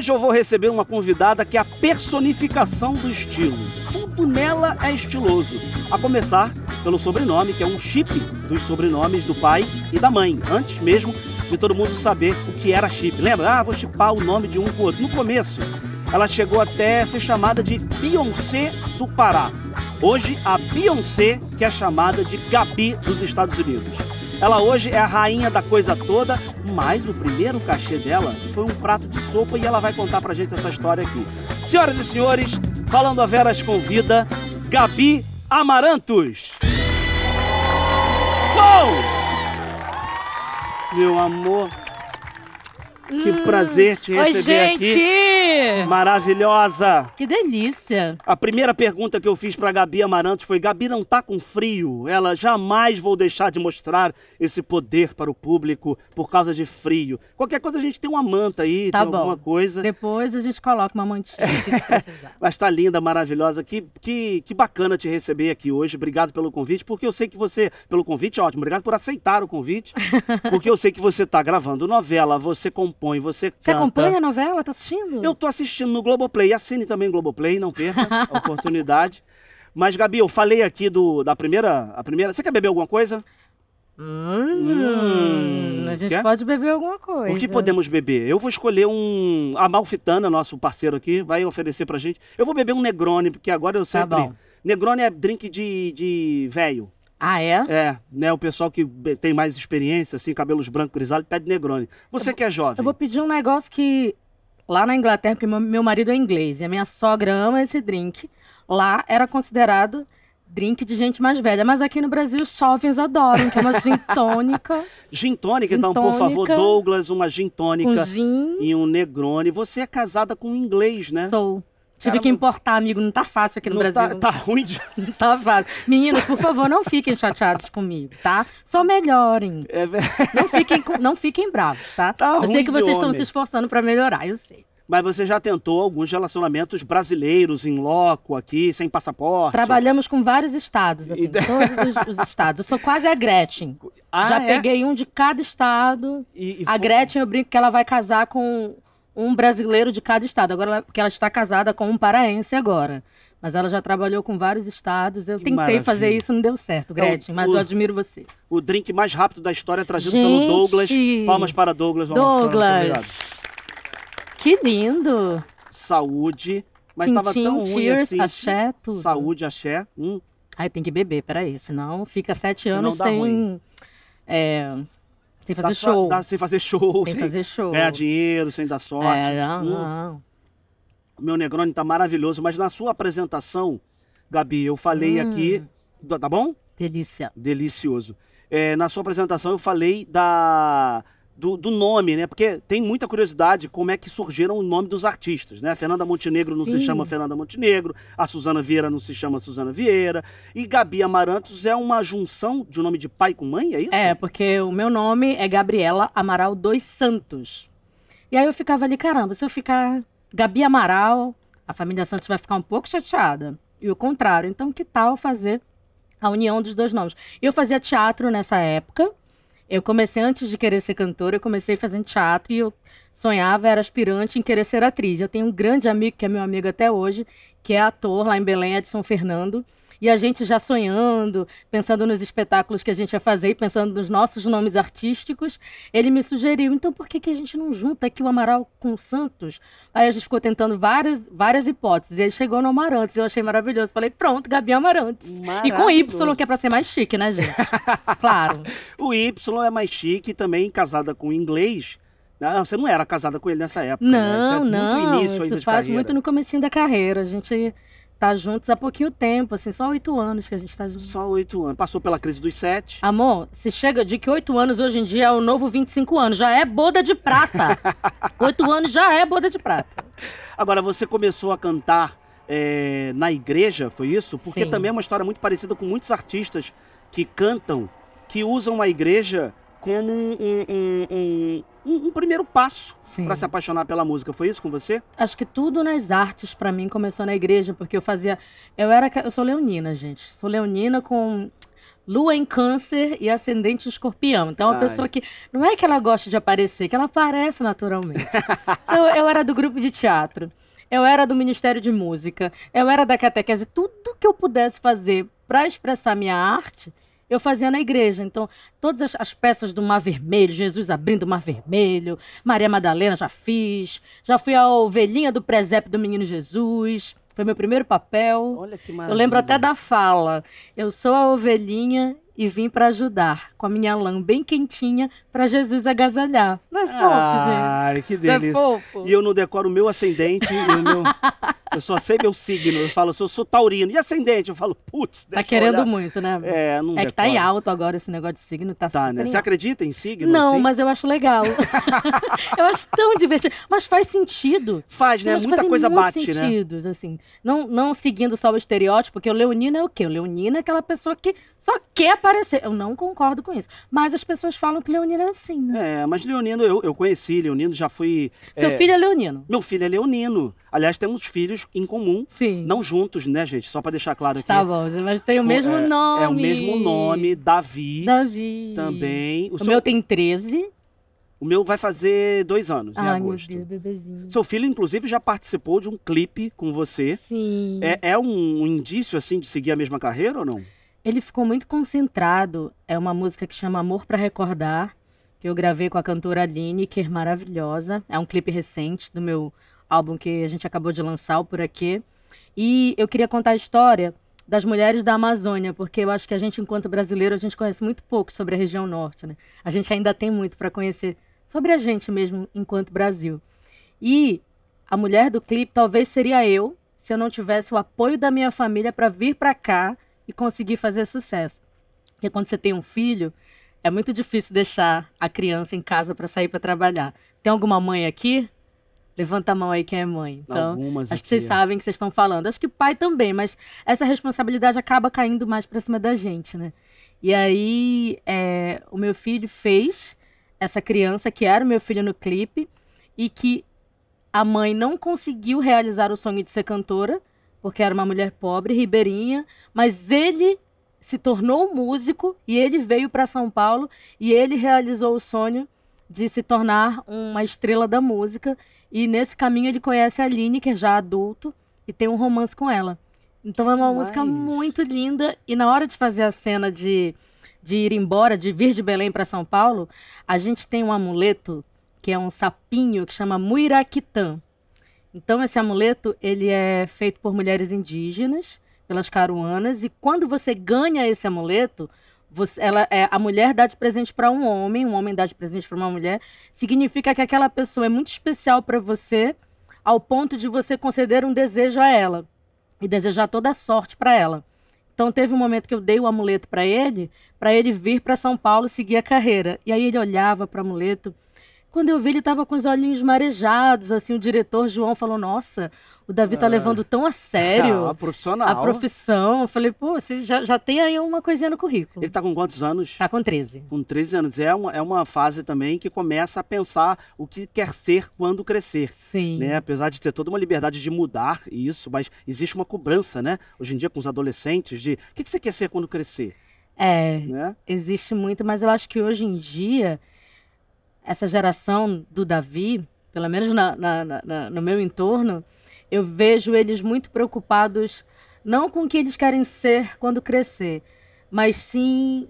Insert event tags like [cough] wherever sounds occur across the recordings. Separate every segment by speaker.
Speaker 1: Hoje eu vou receber uma convidada que é a personificação do estilo. Tudo nela é estiloso. A começar pelo sobrenome, que é um chip dos sobrenomes do pai e da mãe, antes mesmo de todo mundo saber o que era chip. Lembra? Ah, vou chipar o nome de um com o outro. No começo, ela chegou até a ser chamada de Beyoncé do Pará. Hoje, a Beyoncé, que é chamada de Gabi dos Estados Unidos. Ela hoje é a rainha da coisa toda, mas o primeiro cachê dela foi um prato de sopa e ela vai contar pra gente essa história aqui. Senhoras e senhores, falando a Veras Convida, Gabi Amarantos. Uou! Meu amor, que prazer te
Speaker 2: Oi,
Speaker 1: receber
Speaker 2: gente!
Speaker 1: aqui. Maravilhosa.
Speaker 2: Que delícia!
Speaker 1: A primeira pergunta que eu fiz pra Gabi Amarantos foi: Gabi não tá com frio? Ela jamais vou deixar de mostrar esse poder para o público por causa de frio. Qualquer coisa a gente tem uma manta aí,
Speaker 2: Tá
Speaker 1: tem alguma
Speaker 2: bom.
Speaker 1: coisa.
Speaker 2: Depois a gente coloca uma mantinha que [laughs] precisar.
Speaker 1: Mas tá linda, maravilhosa. Que, que, que bacana te receber aqui hoje. Obrigado pelo convite, porque eu sei que você. Pelo convite, ótimo. Obrigado por aceitar o convite. [laughs] Porque eu sei que você tá gravando novela, você compõe, você
Speaker 2: Você
Speaker 1: canta.
Speaker 2: acompanha a novela? Tá assistindo?
Speaker 1: Eu tô assistindo no Globoplay. Assine também o Globoplay, não perca [laughs] a oportunidade. Mas, Gabi, eu falei aqui do, da primeira, a primeira. Você quer beber alguma coisa?
Speaker 2: Hum,
Speaker 1: Hum,
Speaker 2: a gente
Speaker 1: quer?
Speaker 2: pode beber alguma coisa.
Speaker 1: O que podemos beber? Eu vou escolher um. A Malfitana, nosso parceiro aqui, vai oferecer pra gente. Eu vou beber um Negroni, porque agora eu
Speaker 2: Tá
Speaker 1: sempre.
Speaker 2: bom.
Speaker 1: Negroni é drink de, de velho.
Speaker 2: Ah, é?
Speaker 1: É, né? O pessoal que tem mais experiência, assim, cabelos brancos grisalhos, pede Negroni. Você que é jovem.
Speaker 2: Eu vou pedir um negócio que lá na Inglaterra, porque meu, marido é inglês e a minha sogra ama esse drink. Lá era considerado drink de gente mais velha, mas aqui no Brasil os jovens adoram, que é uma gin [laughs] tônica
Speaker 1: Gin tônica, então, por favor. Douglas, uma gin tônica
Speaker 2: gin.
Speaker 1: e um Negroni. Você é casada com um inglês, né?
Speaker 2: Sou. Tive
Speaker 1: Caramba.
Speaker 2: que importar, amigo. Não tá fácil aqui no
Speaker 1: Não
Speaker 2: Brasil.
Speaker 1: tá, tá ruim de... [laughs]
Speaker 2: Não tá fácil. Meninos, por favor, não fiquem chateados comigo, tá? Só melhorem.
Speaker 1: É,
Speaker 2: Não fiquem, não fiquem bravos, tá?
Speaker 1: Tá
Speaker 2: eu sei que vocês estão se esforçando pra melhorar, eu sei.
Speaker 1: Mas você já tentou alguns relacionamentos brasileiros em loco aqui, sem passaporte?
Speaker 2: Trabalhamos com vários estados, assim,
Speaker 1: E-
Speaker 2: todos os, os [laughs] estados. Eu sou quase a Gretchen.
Speaker 1: Ah,
Speaker 2: Já
Speaker 1: é?
Speaker 2: peguei um de cada estado.
Speaker 1: E- e
Speaker 2: A
Speaker 1: foi-
Speaker 2: Gretchen, eu brinco que ela vai casar com um brasileiro de cada estado. Agora, porque ela está casada com um paraense agora. Mas ela já trabalhou com vários estados. Eu
Speaker 1: Que
Speaker 2: tentei
Speaker 1: maravilha.
Speaker 2: fazer isso, não deu certo, Gretchen. Mas
Speaker 1: o-
Speaker 2: eu admiro você.
Speaker 1: O drink mais rápido da história trazido
Speaker 2: Gente!
Speaker 1: pelo Douglas. Palmas para Douglas.
Speaker 2: Douglas. Que lindo.
Speaker 1: Saúde. Mas tava tão ruim
Speaker 2: cheers,
Speaker 1: assim.
Speaker 2: axé, tudo.
Speaker 1: Saúde, axé. Hum,
Speaker 2: Ai, tem que beber, peraí. Senão fica sete
Speaker 1: Senão
Speaker 2: anos sem... é, sem
Speaker 1: dá
Speaker 2: fazer
Speaker 1: só-
Speaker 2: show.
Speaker 1: dá sem fazer show.
Speaker 2: Sem fazer show.
Speaker 1: Ganhar dinheiro, sem dar sorte.
Speaker 2: É, não,
Speaker 1: Hum.
Speaker 2: não.
Speaker 1: O meu Negroni tá maravilhoso, mas na sua apresentação, Gabi, eu falei
Speaker 2: Hum.
Speaker 1: aqui. Tá bom?
Speaker 2: Delícia.
Speaker 1: Delicioso. É, na sua apresentação eu falei da do, do nome, né? Porque tem muita curiosidade como é que surgiram o nome dos artistas, né? A Fernanda Montenegro não se
Speaker 2: Sim.
Speaker 1: chama Fernanda Montenegro, a Suzana Vieira não se chama Suzana Vieira, e Gabi Amarantos é uma junção de um nome de pai com mãe, é isso?
Speaker 2: É, porque o meu nome é Gabriela Amaral dos Santos. E aí eu ficava ali, caramba, se eu ficar Gabi Amaral, a família Santos vai ficar um pouco chateada. E o contrário. Então, que tal fazer a união dos dois nomes? Eu fazia teatro nessa época. Eu comecei antes de querer ser cantora, eu comecei fazendo teatro e eu sonhava, era aspirante em querer ser atriz. Eu tenho um grande amigo, que é meu amigo até hoje, que é ator lá em Belém, de São Fernando. E a gente já sonhando, pensando nos espetáculos que a gente ia fazer e pensando nos nossos nomes artísticos, ele me sugeriu, então por que, que a gente não junta aqui o Amaral com o Santos? Aí a gente ficou tentando várias, várias hipóteses, e aí chegou no Amarantes, eu achei maravilhoso. Falei, pronto, Gabi Amarantes. E com Y, que é pra ser mais chique, né, gente? [laughs] claro.
Speaker 1: O Y é mais chique, também casada com inglês. Não, você não era casada com ele nessa época, né? Isso é
Speaker 2: Não, não,
Speaker 1: muito início
Speaker 2: isso faz
Speaker 1: carreira.
Speaker 2: muito no comecinho da carreira. A gente tá juntos há pouquinho tempo, assim, só oito anos que a gente tá juntos.
Speaker 1: Só oito anos. Passou pela crise dos sete.
Speaker 2: Amor, se chega de que oito anos hoje em dia é o novo 25 anos, já é boda de prata. [laughs] Oito anos já é boda de prata.
Speaker 1: Agora, você começou a cantar é, na igreja, foi isso? Porque
Speaker 2: Sim.
Speaker 1: também é uma história muito parecida com muitos artistas que cantam, que usam a igreja como um, um- um- um- primeiro passo para se apaixonar pela música. Foi isso com você?
Speaker 2: Acho que tudo nas artes pra mim começou na igreja, porque eu fazia. Eu era. Eu sou leonina, gente. Sou leonina com lua em câncer e ascendente escorpião. Então, é uma
Speaker 1: Ai.
Speaker 2: pessoa que. Não é que ela gosta de aparecer, que ela aparece naturalmente. [laughs] então, eu era do grupo de teatro. Eu era do Ministério de Música. Eu era da catequese. Tudo que eu pudesse fazer pra expressar minha arte, eu fazia na igreja. Então, todas as, as peças do Mar Vermelho, Jesus abrindo o Mar Vermelho, Maria Madalena já fiz, já fui a ovelhinha do presépio do Menino Jesus, foi meu primeiro papel.
Speaker 1: Olha que
Speaker 2: Eu
Speaker 1: maravilha.
Speaker 2: lembro até da fala. Eu sou a ovelhinha e vim pra ajudar, com a minha lã bem quentinha pra Jesus agasalhar. Não é fofo,
Speaker 1: Ai, que
Speaker 2: gente? Não é
Speaker 1: delícia.
Speaker 2: fofo?
Speaker 1: E eu não decoro o meu ascendente, e meu- [laughs] eu só sei meu signo. Eu falo, eu sou taurino. E ascendente? Eu falo, putz,
Speaker 2: Tá
Speaker 1: eu
Speaker 2: querendo
Speaker 1: olhar.
Speaker 2: muito, né?
Speaker 1: É, não
Speaker 2: É que tá em
Speaker 1: decoro.
Speaker 2: alto agora esse negócio de signo, tá,
Speaker 1: Tá, né? Você acredita em signo?
Speaker 2: Não,
Speaker 1: assim?
Speaker 2: mas eu acho legal. [laughs] [laughs] eu acho tão divertido. Mas faz sentido.
Speaker 1: Faz, né?
Speaker 2: Eu
Speaker 1: Muita coisa bate, né?
Speaker 2: sentidos, assim. Não, não seguindo só o estereótipo, porque o leonino é o quê? O leonino é aquela pessoa que só quer aparecer. Eu não concordo com isso. Mas as pessoas falam que leonino é assim, né?
Speaker 1: É, mas Leonino, eu, eu conheci Leonino, já fui.
Speaker 2: Seu
Speaker 1: é,
Speaker 2: filho é leonino.
Speaker 1: Meu filho é Leonino. Aliás, temos filhos em comum.
Speaker 2: Sim.
Speaker 1: Não juntos, né, gente? Só pra deixar claro aqui.
Speaker 2: Tá bom, mas tem o mesmo
Speaker 1: é,
Speaker 2: nome.
Speaker 1: É o mesmo nome, Davi.
Speaker 2: Davi.
Speaker 1: Também. O,
Speaker 2: O,
Speaker 1: seu-
Speaker 2: meu tem 13.
Speaker 1: o meu vai fazer dois anos, em
Speaker 2: Ai, meu
Speaker 1: agosto.
Speaker 2: Deus, bebezinho.
Speaker 1: Seu filho, inclusive, já participou de um clipe com você.
Speaker 2: Sim.
Speaker 1: É, é um indício, assim, de seguir a mesma carreira ou não?
Speaker 2: Ele ficou muito concentrado. É uma música que chama Amor pra Recordar, que eu gravei com a cantora Lineker, maravilhosa. É um clipe recente do meu álbum que a gente acabou de lançar, Por Aqui. E eu queria contar a história das mulheres da Amazônia, porque eu acho que a gente, enquanto brasileiro, a gente conhece muito pouco sobre a região norte, né? A gente ainda tem muito para conhecer sobre a gente mesmo, enquanto Brasil. E a mulher do clipe talvez seria eu, se eu não tivesse o apoio da minha família para vir para cá e conseguir fazer sucesso. Porque quando você tem um filho, é muito difícil deixar a criança em casa para sair para trabalhar. Tem alguma mãe aqui? Levanta a mão aí quem é mãe. Então,
Speaker 1: Algumas
Speaker 2: acho que vocês sabem o que vocês estão falando. Acho que pai também, mas essa responsabilidade acaba caindo mais para cima da gente, né? E aí, é, o meu filho fez essa criança, que era o meu filho no clipe, e que a mãe não conseguiu realizar o sonho de ser cantora, porque era uma mulher pobre, ribeirinha, mas ele se tornou músico e ele veio para São Paulo e ele realizou o sonho de se tornar uma estrela da música. E nesse caminho ele conhece a Aline, que é já adulto, e tem um romance com ela. Então é uma música muito linda. E na hora de fazer a cena de, de ir embora, de vir de Belém para São Paulo, a gente tem um amuleto que é um sapinho que chama Muiraquitã. Então esse amuleto ele é feito por mulheres indígenas, pelas caruanas, e quando você ganha esse amuleto, você, ela, é, a mulher dá de presente para um homem, um homem dá de presente para uma mulher, significa que aquela pessoa é muito especial para você, ao ponto de você conceder um desejo a ela e desejar toda a sorte para ela. Então teve um momento que eu dei o amuleto para ele, para ele vir para São Paulo seguir a carreira. E aí ele olhava para o amuleto. Quando eu vi, ele estava com os olhinhos marejados, assim, o diretor João falou: "Nossa, o Davi tá
Speaker 1: Ah.
Speaker 2: levando tão a sério
Speaker 1: Ah, profissional.
Speaker 2: a profissão". Eu falei: "Pô, você já, já tem aí uma coisinha no currículo".
Speaker 1: Ele tá com quantos anos?
Speaker 2: Tá com 13.
Speaker 1: Com 13 anos. É uma, é uma fase também que começa a pensar o que quer ser quando crescer.
Speaker 2: Sim.
Speaker 1: Né? Apesar de ter toda uma liberdade de mudar isso, mas existe uma cobrança, né? Hoje em dia, com os adolescentes, de o que que você quer ser quando crescer?
Speaker 2: É,
Speaker 1: Né?
Speaker 2: existe muito, mas eu acho que hoje em dia, essa geração do Davi, pelo menos na- na- na- no meu entorno, eu vejo eles muito preocupados não com o que eles querem ser quando crescer, mas sim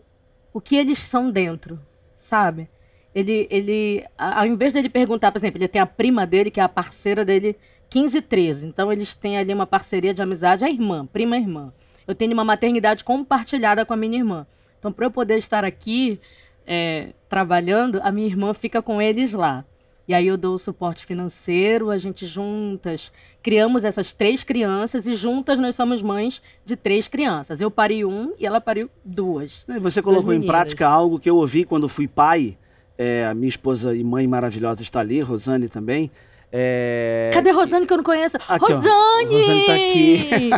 Speaker 2: o que eles são dentro, sabe? Ele, ele, ao invés dele perguntar, por exemplo, ele tem a prima dele, que é a parceira dele, 15 e 13. Então eles têm ali uma parceria de amizade, a irmã, prima irmã. Eu tenho uma maternidade compartilhada com a minha irmã. Então, para eu poder estar aqui é, trabalhando, a minha irmã fica com eles lá. E aí eu dou o suporte financeiro, a gente juntas criamos essas três crianças e juntas nós somos mães de três crianças. Eu pari um e ela pariu duas.
Speaker 1: Você colocou em prática algo que eu ouvi quando fui pai. É, a minha esposa e mãe maravilhosa está ali, Rosane também. É,
Speaker 2: Cadê Rosane que eu não conheço?
Speaker 1: Aqui, ó.
Speaker 2: Rosane!
Speaker 1: Rosane tá aqui.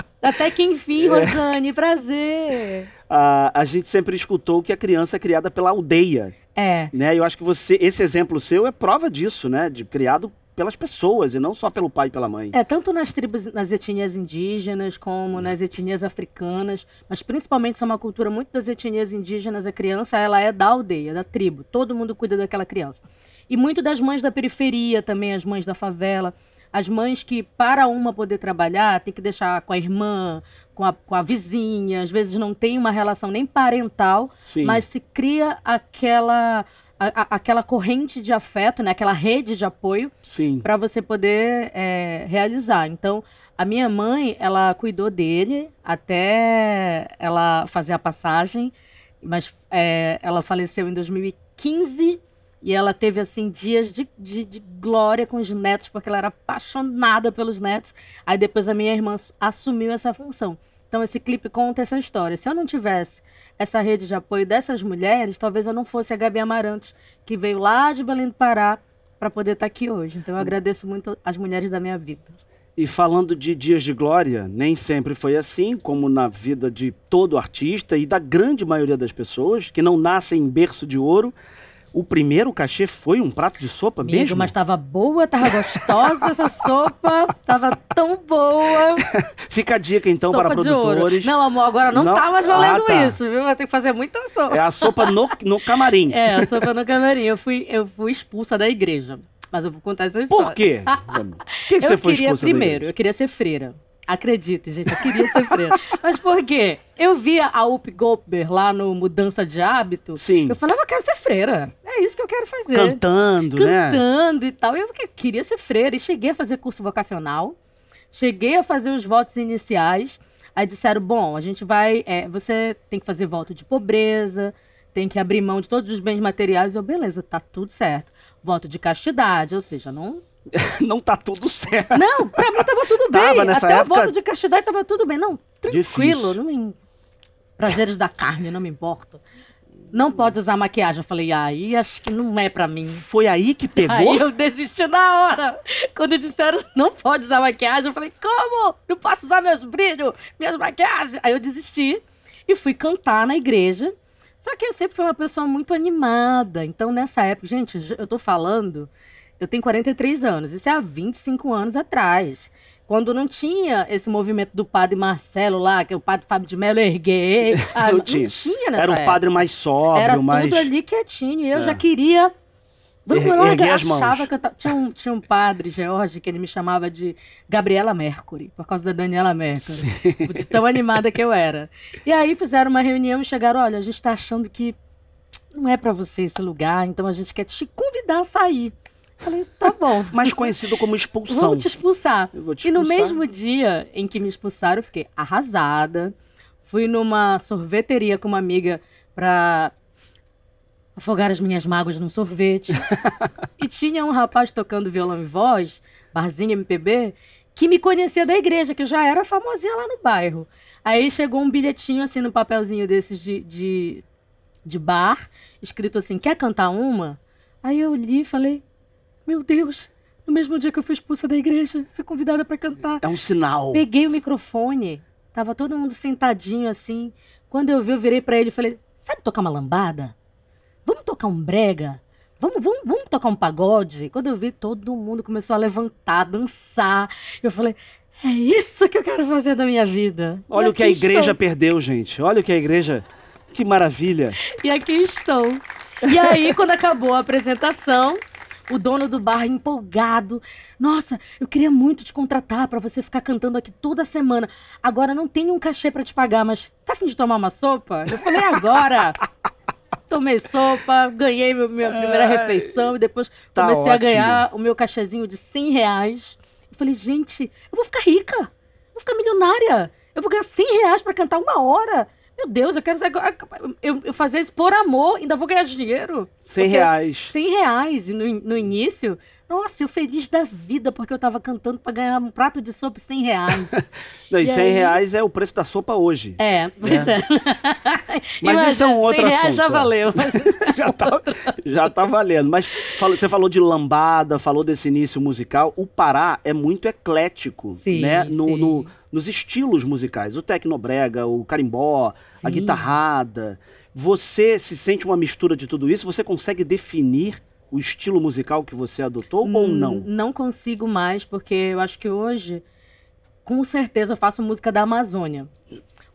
Speaker 1: [laughs]
Speaker 2: Até que enfim, Rosane, prazer.
Speaker 1: A, a gente sempre escutou que a criança é criada pela aldeia,
Speaker 2: É,
Speaker 1: né? Eu acho que você, esse exemplo seu é prova disso, né? De criado pelas pessoas e não só pelo pai e pela mãe.
Speaker 2: é tanto nas tribos, nas etnias indígenas, como nas etnias africanas, mas principalmente são uma cultura muito das etnias indígenas, a criança ela é da aldeia, da tribo, todo mundo cuida daquela criança. E muito das mães da periferia também, as mães da favela, as mães que para uma poder trabalhar tem que deixar com a irmã, com a, com a vizinha, às vezes não tem uma relação nem parental,
Speaker 1: Sim.
Speaker 2: mas se cria aquela a- a- aquela corrente de afeto, né? aquela rede de apoio para você poder é, realizar. Então, a minha mãe, ela cuidou dele até ela fazer a passagem, mas é, ela faleceu em 2015 e ela teve assim dias de, de, de glória com os netos, porque ela era apaixonada pelos netos. Aí depois a minha irmã assumiu essa função. Então esse clipe conta essa história. Se eu não tivesse essa rede de apoio dessas mulheres, talvez eu não fosse a Gabi Amarantos, que veio lá de Belém do Pará para poder estar aqui hoje. Então eu agradeço muito as mulheres da minha vida.
Speaker 1: E falando de dias de glória, nem sempre foi assim, como na vida de todo artista e da grande maioria das pessoas que não nascem em berço de ouro. O primeiro cachê foi um prato de sopa
Speaker 2: Amigo,
Speaker 1: mesmo?
Speaker 2: mas tava boa, tava gostosa essa sopa, tava tão boa. [laughs]
Speaker 1: Fica a dica então
Speaker 2: sopa
Speaker 1: para produtores.
Speaker 2: Não, amor, agora não,
Speaker 1: Não?
Speaker 2: tá mais valendo
Speaker 1: Ah, tá.
Speaker 2: isso, viu? Vai ter que fazer muita sopa.
Speaker 1: É a sopa no, no camarim.
Speaker 2: É, a sopa no camarim. Eu fui, eu fui expulsa da igreja. Mas eu vou contar essa história.
Speaker 1: Por quê? [laughs] Por que, que
Speaker 2: eu
Speaker 1: você foi
Speaker 2: queria
Speaker 1: expulsa
Speaker 2: primeiro, eu queria ser freira. Acredite, gente, eu queria ser freira. [laughs] Mas por quê? Eu via a Up Goldberg lá no Mudança de Hábito.
Speaker 1: Sim,
Speaker 2: Eu falava, eu quero ser freira. É isso que eu quero fazer.
Speaker 1: cantando, né?
Speaker 2: Cantando e tal. Eu que- queria ser freira. E cheguei a fazer curso vocacional. Cheguei a fazer os votos iniciais. Aí disseram, bom, a gente vai... é, você tem que fazer voto de pobreza, tem que abrir mão de todos os bens materiais. Eu, beleza, tá tudo certo. Voto de castidade, ou seja, não [laughs]
Speaker 1: Não tá tudo certo.
Speaker 2: não, pra mim tava tudo [laughs] bem.
Speaker 1: Tava nessa
Speaker 2: Até
Speaker 1: época-
Speaker 2: o voto de castidade tava tudo bem. Não, tranquilo. Não me... Prazeres da carne, não me importa. Não pode usar maquiagem. Eu falei, aí acho que não é pra mim.
Speaker 1: Foi aí que pegou?
Speaker 2: Aí eu desisti na hora. Quando disseram não pode usar maquiagem, eu falei, como? Não posso usar meus brilhos, minhas maquiagens. Aí eu desisti e fui cantar na igreja. Só que eu sempre fui uma pessoa muito animada. Então, nessa época, gente, eu tô falando, eu tenho 43 anos, isso é há 25 anos atrás. Quando não tinha esse movimento do padre Marcelo lá, que é o padre Fábio de Mello erguer. [laughs] Ah,
Speaker 1: Não
Speaker 2: não
Speaker 1: tinha.
Speaker 2: tinha nessa
Speaker 1: Era um
Speaker 2: época.
Speaker 1: padre mais sóbrio,
Speaker 2: Era
Speaker 1: mais...
Speaker 2: tudo ali quietinho. E eu
Speaker 1: É.
Speaker 2: já queria. Vamos lá,
Speaker 1: mãos.
Speaker 2: achava que eu ta- tinha, um, tinha um padre, George, que ele me chamava de Gabriela Mercury, por causa da Daniela Mercury. De tão animada que eu era. E aí fizeram uma reunião e chegaram: olha, a gente tá achando que não é pra você esse lugar, então a gente quer te convidar a sair. Falei, tá bom. [laughs]
Speaker 1: Mais conhecido como expulsão.
Speaker 2: Vamos te expulsar.
Speaker 1: Eu vou te
Speaker 2: E no
Speaker 1: expulsar.
Speaker 2: mesmo dia em que me expulsaram, eu fiquei arrasada. Fui numa sorveteria com uma amiga pra afogar as minhas mágoas num sorvete. [laughs] e tinha um rapaz tocando violão e voz, barzinho MPB, que me conhecia da igreja, que eu já era famosinha lá no bairro. Aí chegou um bilhetinho assim no papelzinho desses de, de, de bar, escrito assim: quer cantar uma? Aí eu li e falei: Meu Deus, no mesmo dia que eu fui expulsa da igreja, fui convidada pra cantar.
Speaker 1: É um sinal.
Speaker 2: Peguei o microfone, tava todo mundo sentadinho assim. Quando eu vi, eu virei pra ele e falei: Sabe tocar uma lambada? Vamos tocar um brega? Vamos, vamos, vamos tocar um pagode? Quando eu vi, todo mundo começou a levantar, dançar. Eu falei: É isso que eu quero fazer da minha vida.
Speaker 1: Olha o que a igreja
Speaker 2: estou.
Speaker 1: perdeu, gente. Olha o que a igreja... Que maravilha.
Speaker 2: E aqui estou. E aí, quando acabou a apresentação, o dono do bar empolgado. Nossa, eu queria muito te contratar pra você ficar cantando aqui toda semana. Agora não tenho um cachê pra te pagar, mas tá afim de tomar uma sopa? Eu falei, agora. [laughs] Tomei sopa, ganhei meu- minha primeira refeição e depois
Speaker 1: tá
Speaker 2: comecei a
Speaker 1: ótimo.
Speaker 2: ganhar o meu cachezinho de 100 reais. Eu falei, gente, eu vou ficar rica. Eu vou ficar milionária. Eu vou ganhar 100 reais pra cantar uma hora. Meu Deus, eu quero ser- eu, eu fazer isso por amor, ainda vou ganhar dinheiro.
Speaker 1: 100
Speaker 2: Porque-
Speaker 1: reais.
Speaker 2: 100 reais. No, no início, nossa, eu feliz da vida, porque eu tava cantando pra ganhar um prato de sopa 100 reais. [laughs]
Speaker 1: Não, e
Speaker 2: E
Speaker 1: 100
Speaker 2: aí?
Speaker 1: reais é o preço da sopa hoje.
Speaker 2: é, pois é. [laughs]
Speaker 1: Mas isso é um outro assunto.
Speaker 2: já
Speaker 1: é.
Speaker 2: valeu. [laughs]
Speaker 1: já, tá, já tá valendo. Mas você falou de lambada, falou desse início musical. O Pará é muito eclético,
Speaker 2: sim,
Speaker 1: né? No,
Speaker 2: sim.
Speaker 1: no, nos estilos musicais. O tecnobrega, o carimbó, sim. a guitarrada. Você se sente uma mistura de tudo isso? Você consegue definir o estilo musical que você adotou hum, ou não?
Speaker 2: Não consigo mais, porque eu acho que hoje, com certeza, eu faço música da Amazônia.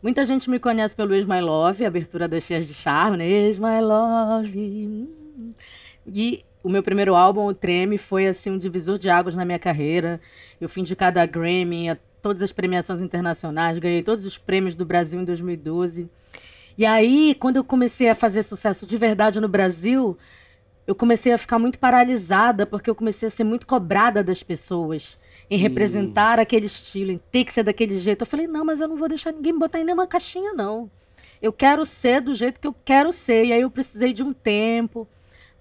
Speaker 2: Muita gente me conhece pelo Is My Love, abertura das Cheias de Charme, né? Is My Love. E o meu primeiro álbum, o Treme, foi assim um divisor de águas na minha carreira. Eu fui indicada a Grammy, a todas as premiações internacionais, ganhei todos os prêmios do Brasil em 2012. E aí, quando eu comecei a fazer sucesso de verdade no Brasil, eu comecei a ficar muito paralisada, porque eu comecei a ser muito cobrada das pessoas em representar hum. aquele estilo, em ter que ser daquele jeito. Eu falei, não, mas eu não vou deixar ninguém me botar em nenhuma caixinha, não. Eu quero ser do jeito que eu quero ser. E aí eu precisei de um tempo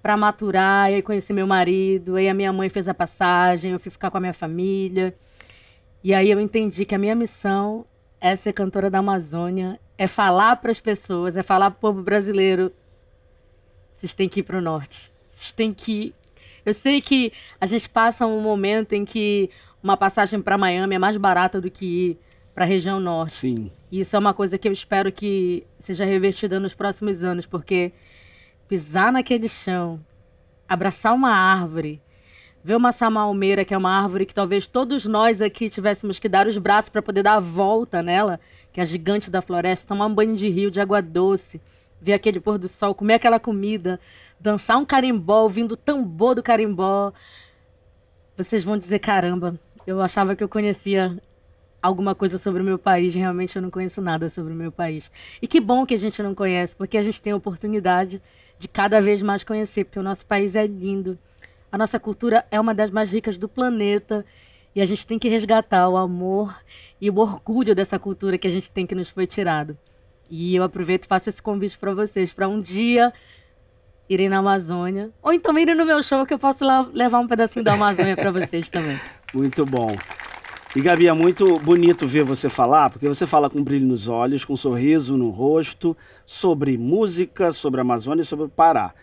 Speaker 2: para maturar, e aí conheci meu marido, aí a minha mãe fez a passagem, eu fui ficar com a minha família. E aí eu entendi que a minha missão é ser cantora da Amazônia, é falar para as pessoas, é falar para o povo brasileiro, vocês têm que ir para o norte. Vocês têm que ir. Eu sei que a gente passa um momento em que uma passagem para Miami é mais barata do que ir para a região norte.
Speaker 1: Sim.
Speaker 2: E isso é uma coisa que eu espero que seja revertida nos próximos anos, porque pisar naquele chão, abraçar uma árvore, ver uma samalmeira, que é uma árvore que talvez todos nós aqui tivéssemos que dar os braços para poder dar a volta nela, que é a gigante da floresta, tomar um banho de rio de água doce, ver aquele pôr do sol, comer aquela comida, dançar um carimbó, ouvindo o tambor do carimbó. Vocês vão dizer, caramba, eu achava que eu conhecia alguma coisa sobre o meu país, realmente eu não conheço nada sobre o meu país. E que bom que a gente não conhece, porque a gente tem a oportunidade de cada vez mais conhecer, porque o nosso país é lindo. A nossa cultura é uma das mais ricas do planeta e a gente tem que resgatar o amor e o orgulho dessa cultura que a gente tem que nos foi tirado. E eu aproveito e faço esse convite para vocês, para um dia irem na Amazônia. Ou então irem no meu show, que eu posso lá levar um pedacinho da Amazônia para vocês [laughs] também.
Speaker 1: Muito bom. E Gabi, é muito bonito ver você falar, porque você fala com brilho nos olhos, com um sorriso no rosto, sobre música, sobre a Amazônia e sobre o Pará.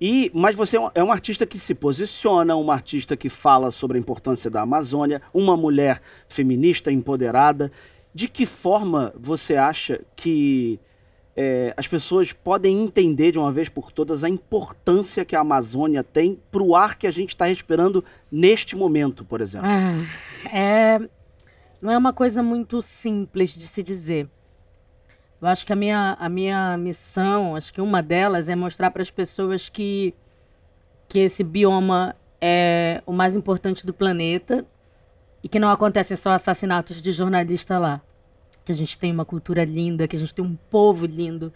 Speaker 1: E, mas você é um artista que se posiciona, uma artista que fala sobre a importância da Amazônia, uma mulher feminista, empoderada. De que forma você acha que é, as pessoas podem entender de uma vez por todas a importância que a Amazônia tem para o ar que a gente está respirando neste momento, por exemplo?
Speaker 2: Ah, é, não é uma coisa muito simples de se dizer. Eu acho que a minha, a minha missão, acho que uma delas é mostrar para as pessoas que, que esse bioma é o mais importante do planeta e que não acontecem só assassinatos de jornalista lá. Que a gente tem uma cultura linda, que a gente tem um povo lindo,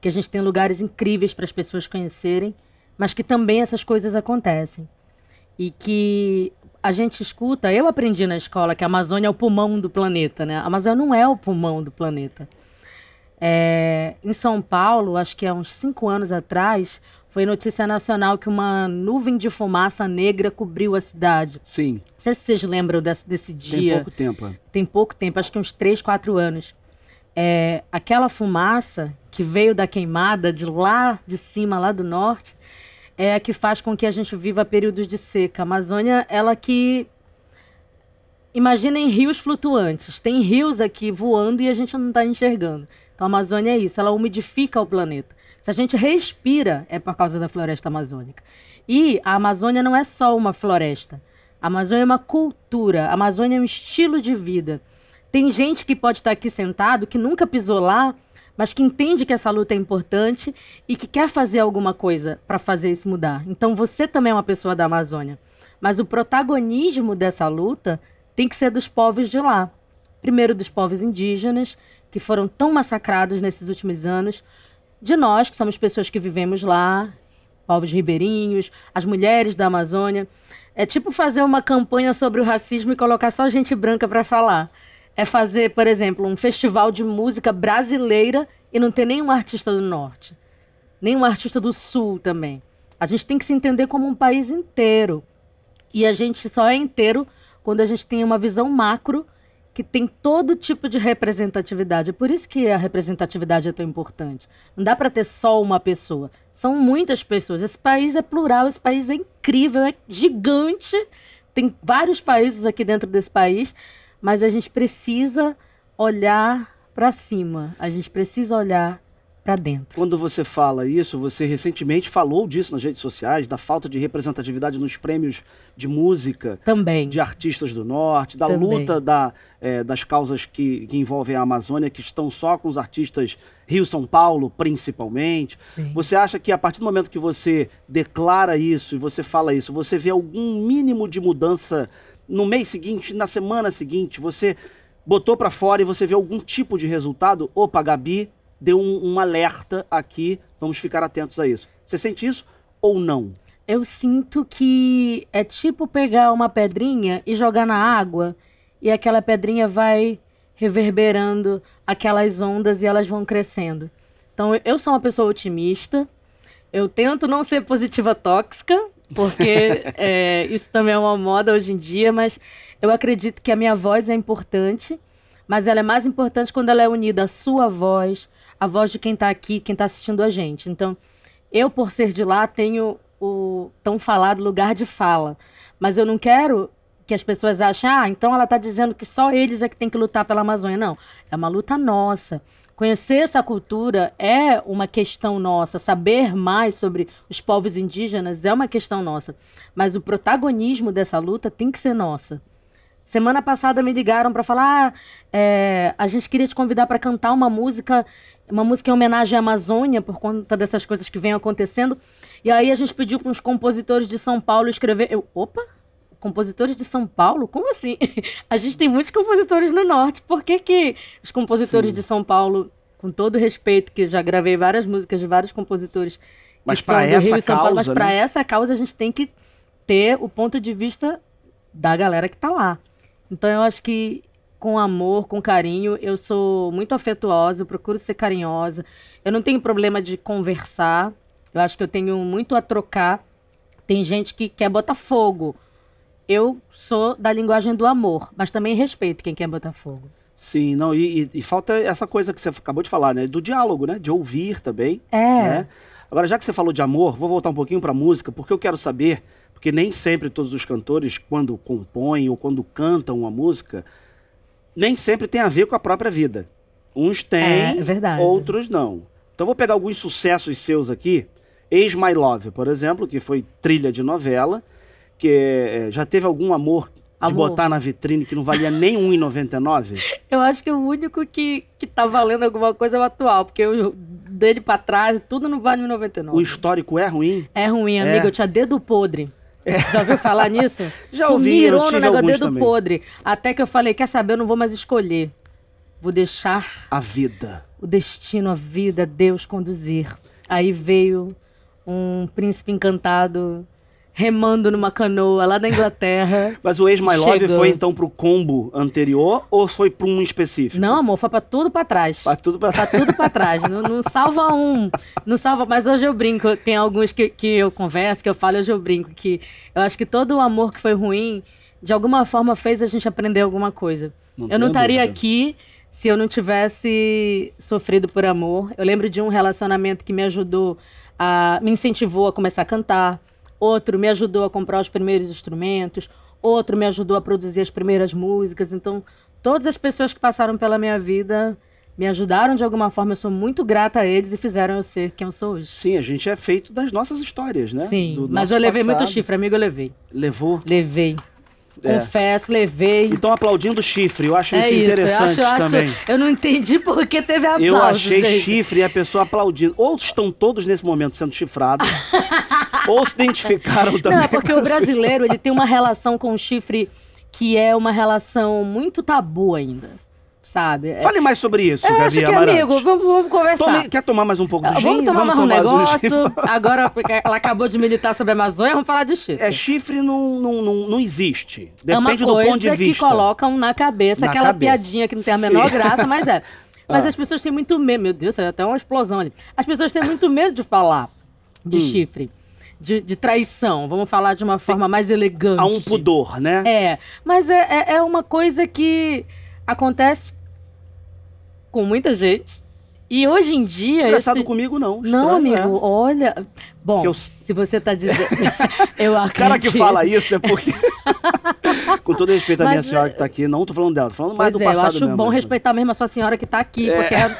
Speaker 2: que a gente tem lugares incríveis para as pessoas conhecerem, mas que também essas coisas acontecem. E que a gente escuta, eu aprendi na escola que a Amazônia é o pulmão do planeta, né? A Amazônia não é o pulmão do planeta. É, em São Paulo, acho que há uns cinco anos atrás, foi notícia nacional que uma nuvem de fumaça negra cobriu a cidade.
Speaker 1: Sim. Não
Speaker 2: sei se vocês lembram desse, desse dia. Tem
Speaker 1: pouco tempo. É.
Speaker 2: Tem pouco tempo, acho que uns três, quatro anos. É, aquela fumaça que veio da queimada de lá de cima, lá do norte, é a que faz com que a gente viva períodos de seca. A Amazônia, ela que Imaginem rios flutuantes. Tem rios aqui voando e a gente não está enxergando. Então a Amazônia é isso, ela umidifica o planeta. Se a gente respira, é por causa da floresta amazônica. E a Amazônia não é só uma floresta. A Amazônia é uma cultura. A Amazônia é um estilo de vida. Tem gente que pode estar aqui sentado, que nunca pisou lá, mas que entende que essa luta é importante e que quer fazer alguma coisa para fazer isso mudar. Então você também é uma pessoa da Amazônia. Mas o protagonismo dessa luta tem que ser dos povos de lá. Primeiro dos povos indígenas, que foram tão massacrados nesses últimos anos, de nós, que somos pessoas que vivemos lá, povos ribeirinhos, as mulheres da Amazônia. É tipo fazer uma campanha sobre o racismo e colocar só gente branca para falar. É fazer, por exemplo, um festival de música brasileira e não ter nenhum artista do norte, nenhum artista do sul também. A gente tem que se entender como um país inteiro. E a gente só é inteiro quando a gente tem uma visão macro que tem todo tipo de representatividade. É por isso que a representatividade é tão importante. Não dá para ter só uma pessoa. São muitas pessoas. Esse país é plural, esse país é incrível, é gigante. Tem vários países aqui dentro desse país, mas a gente precisa olhar para cima. A gente precisa olhar para dentro.
Speaker 1: Quando você fala isso, você recentemente falou disso nas redes sociais, da falta de representatividade nos prêmios de música.
Speaker 2: Também.
Speaker 1: De artistas do norte, da
Speaker 2: Também.
Speaker 1: luta da, é, das causas que, que, envolvem a Amazônia, que estão só com os artistas Rio-São Paulo, principalmente.
Speaker 2: Sim.
Speaker 1: Você acha que a partir do momento que você declara isso e você fala isso, você vê algum mínimo de mudança no mês seguinte, na semana seguinte? Você botou para fora e você vê algum tipo de resultado? Opa, Gabi deu um, um, alerta aqui, vamos ficar atentos a isso. Você sente isso ou não?
Speaker 2: Eu sinto que é tipo pegar uma pedrinha e jogar na água e aquela pedrinha vai reverberando aquelas ondas e elas vão crescendo. Então eu sou uma pessoa otimista, eu tento não ser positiva tóxica, porque [laughs] é, isso também é uma moda hoje em dia, mas eu acredito que a minha voz é importante, mas ela é mais importante quando ela é unida à sua voz, a voz de quem está aqui, quem está assistindo a gente. Então, eu, por ser de lá, tenho o tão falado lugar de fala. Mas eu não quero que as pessoas achem, ah, então ela está dizendo que só eles é que tem que lutar pela Amazônia. Não, é uma luta nossa. Conhecer essa cultura é uma questão nossa. Saber mais sobre os povos indígenas é uma questão nossa. Mas o protagonismo dessa luta tem que ser nossa. Semana passada me ligaram para falar: ah, é, a gente queria te convidar para cantar uma música, uma música em homenagem à Amazônia, por conta dessas coisas que vêm acontecendo. E aí a gente pediu para os compositores de São Paulo escrever. Eu, opa! Compositores de São Paulo? Como assim? [laughs] A gente tem muitos compositores no norte. Por que, que os compositores
Speaker 1: Sim.
Speaker 2: de São Paulo, com todo respeito, que já gravei várias músicas de vários compositores
Speaker 1: Mas para essa
Speaker 2: Rio São Paulo, mas
Speaker 1: causa,
Speaker 2: para
Speaker 1: né?
Speaker 2: essa causa a gente tem que ter o ponto de vista da galera que está lá. Então eu acho que com amor, com carinho, eu sou muito afetuosa, eu procuro ser carinhosa. Eu não tenho problema de conversar. Eu acho que eu tenho muito a trocar. Tem gente que quer botar fogo. Eu sou da linguagem do amor, mas também respeito quem quer botar fogo.
Speaker 1: Sim, não, e, e- e falta essa coisa que você acabou de falar, né? Do diálogo, né? De ouvir também.
Speaker 2: É.
Speaker 1: né? Agora, já que você falou de amor, vou voltar um pouquinho para música, porque eu quero saber, porque nem sempre todos os cantores, quando compõem ou quando cantam uma música, nem sempre tem a ver com a própria vida. Uns têm,
Speaker 2: É, é
Speaker 1: outros não. Então vou pegar alguns sucessos seus aqui. Ex My Love, por exemplo, que foi trilha de novela, que eh, já teve algum amor de
Speaker 2: Amor.
Speaker 1: botar na vitrine que não valia nem R$ 1,99? [laughs]
Speaker 2: Eu acho que o único que, que tá valendo alguma coisa é o atual, porque eu, dele pra trás, tudo não vale 99.
Speaker 1: O histórico é ruim?
Speaker 2: É ruim,
Speaker 1: É.
Speaker 2: amigo. Eu tinha dedo podre. Já ouviu falar nisso? [laughs]
Speaker 1: Já
Speaker 2: Tu
Speaker 1: ouvi, eu
Speaker 2: mirou no
Speaker 1: tive
Speaker 2: negócio
Speaker 1: alguns
Speaker 2: dedo
Speaker 1: também.
Speaker 2: podre. Até que eu falei, quer saber, eu não vou mais escolher. Vou deixar
Speaker 1: A vida.
Speaker 2: o destino, a vida, Deus conduzir. Aí veio um príncipe encantado remando numa canoa lá da Inglaterra. [laughs]
Speaker 1: Mas o ex My Love
Speaker 2: Chegou.
Speaker 1: foi então pro combo anterior ou foi pra um específico?
Speaker 2: Não, amor, foi pra tudo pra trás.
Speaker 1: Pra tudo pra
Speaker 2: Tá tudo pra trás. Não, não salva um. Não salva. Mas hoje eu brinco. Tem alguns que, que eu converso, que eu falo, hoje eu brinco. Que eu acho que todo o amor que foi ruim, de alguma forma fez a gente aprender alguma coisa.
Speaker 1: Não
Speaker 2: eu não estaria aqui se eu não tivesse sofrido por amor. Eu lembro de um relacionamento que me ajudou a. me incentivou a começar a cantar. Outro me ajudou a comprar os primeiros instrumentos. Outro me ajudou a produzir as primeiras músicas. Então, todas as pessoas que passaram pela minha vida me ajudaram de alguma forma. Eu sou muito grata a eles e fizeram eu ser quem eu sou hoje.
Speaker 1: Sim, a gente é feito das nossas histórias, né?
Speaker 2: Sim,
Speaker 1: Do
Speaker 2: mas eu levei
Speaker 1: passado.
Speaker 2: muito chifre, amigo, eu levei.
Speaker 1: Levou?
Speaker 2: Levei.
Speaker 1: É.
Speaker 2: Confesso, levei.
Speaker 1: Então aplaudindo chifre, eu acho
Speaker 2: é
Speaker 1: isso interessante
Speaker 2: acho, eu acho-
Speaker 1: também.
Speaker 2: eu não entendi porque teve aplauso.
Speaker 1: Eu achei
Speaker 2: gente.
Speaker 1: chifre e a pessoa aplaudindo. Ou estão todos nesse momento sendo chifrados, [laughs] ou se identificaram também.
Speaker 2: Não, é porque o brasileiro ele tem uma relação com o chifre que é uma relação muito tabu ainda, sabe? É-
Speaker 1: Fale mais sobre isso,
Speaker 2: eu
Speaker 1: Gabi
Speaker 2: acho que,
Speaker 1: Amarante.
Speaker 2: amigo, vamos, vamos conversar.
Speaker 1: Tome- quer tomar mais um pouco do
Speaker 2: Ah,
Speaker 1: gin?
Speaker 2: Vamos tomar mais um
Speaker 1: tomar
Speaker 2: negócio.
Speaker 1: gin. [laughs]
Speaker 2: Agora, porque ela acabou de militar sobre a Amazônia, vamos falar de chifre.
Speaker 1: É, chifre não, não, não, não existe.
Speaker 2: É
Speaker 1: Depende do
Speaker 2: coisa
Speaker 1: ponto de
Speaker 2: que
Speaker 1: vista.
Speaker 2: colocam na cabeça,
Speaker 1: Na
Speaker 2: aquela
Speaker 1: cabeça.
Speaker 2: piadinha que não tem a
Speaker 1: Sim.
Speaker 2: menor graça, mas é. [laughs] Mas
Speaker 1: Ah.
Speaker 2: as pessoas têm muito medo. Meu Deus, é até uma explosão ali. As pessoas têm muito medo de falar de
Speaker 1: Hum.
Speaker 2: chifre, de, de traição. Vamos falar de uma forma mais elegante.
Speaker 1: Há um pudor, né?
Speaker 2: É, mas é, é, é uma coisa que Acontece com muita gente. E hoje em dia.
Speaker 1: Engraçado
Speaker 2: esse...
Speaker 1: comigo, não.
Speaker 2: Não,
Speaker 1: Estranho,
Speaker 2: amigo, olha. Bom,
Speaker 1: eu-
Speaker 2: se você tá dizendo. [laughs] eu
Speaker 1: O
Speaker 2: acredito.
Speaker 1: cara que fala isso é porque. [laughs] Com todo respeito à minha
Speaker 2: Mas,
Speaker 1: senhora que tá aqui, não tô falando dela, tô falando mais do
Speaker 2: é, eu
Speaker 1: passado
Speaker 2: acho
Speaker 1: mesmo.
Speaker 2: bom respeitar mesmo a sua senhora que tá aqui,
Speaker 1: É.
Speaker 2: porque é-